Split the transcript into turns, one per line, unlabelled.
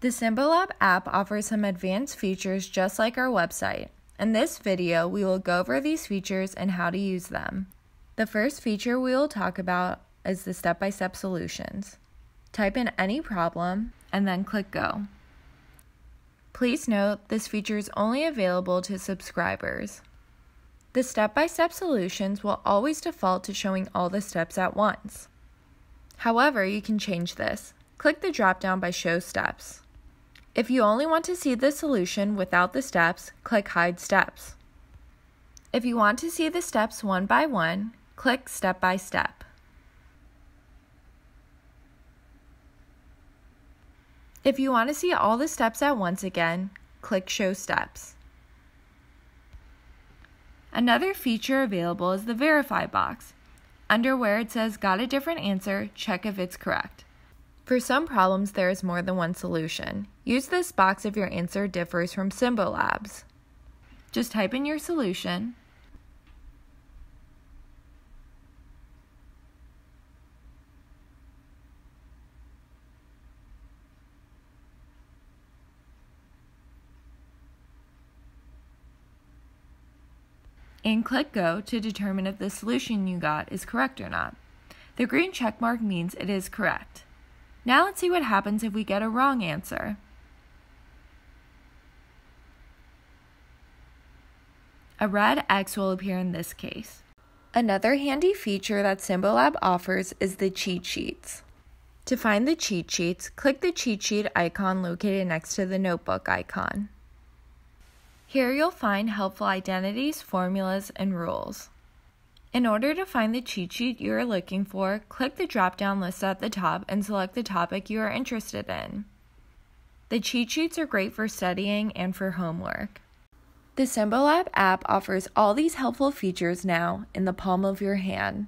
The Symbolab app offers some advanced features just like our website. In this video, we will go over these features and how to use them. The first feature we will talk about is the step-by-step solutions. Type in any problem and then click go. Please note this feature is only available to subscribers. The step-by-step solutions will always default to showing all the steps at once. However, you can change this. Click the drop-down by Show Steps. If you only want to see the solution without the steps, click Hide Steps. If you want to see the steps one by one, click Step by Step. If you want to see all the steps at once again, click Show Steps. Another feature available is the Verify box. Under where it says Got a different answer, check if it's correct. For some problems, there is more than one solution. Use this box if your answer differs from Symbolab's. Just type in your solution, and click Go to determine if the solution you got is correct or not. The green check mark means it is correct. Now let's see what happens if we get a wrong answer. A red X will appear in this case. Another handy feature that Symbolab offers is the cheat sheets. To find the cheat sheets, click the cheat sheet icon located next to the notebook icon. Here you'll find helpful identities, formulas, and rules. In order to find the cheat sheet you are looking for, click the drop down list at the top and select the topic you are interested in. The cheat sheets are great for studying and for homework. The Symbolab app offers all these helpful features now in the palm of your hand.